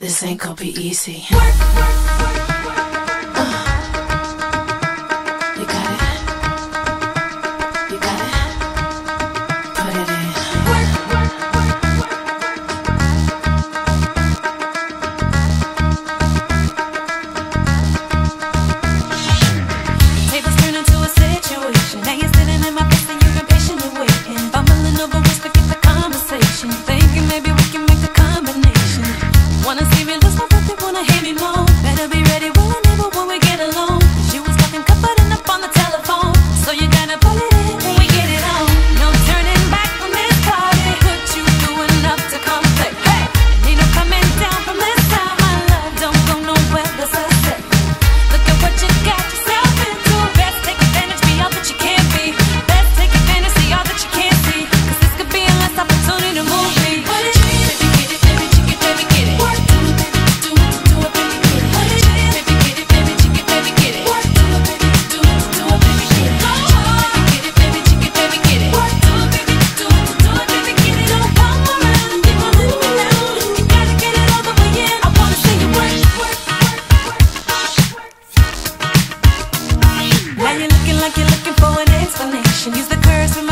This ain't gonna be easy. Work, work. wanna hear me more. like you're looking for an explanation. Use the curse.